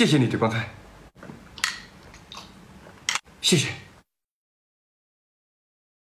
谢谢你的观看谢谢。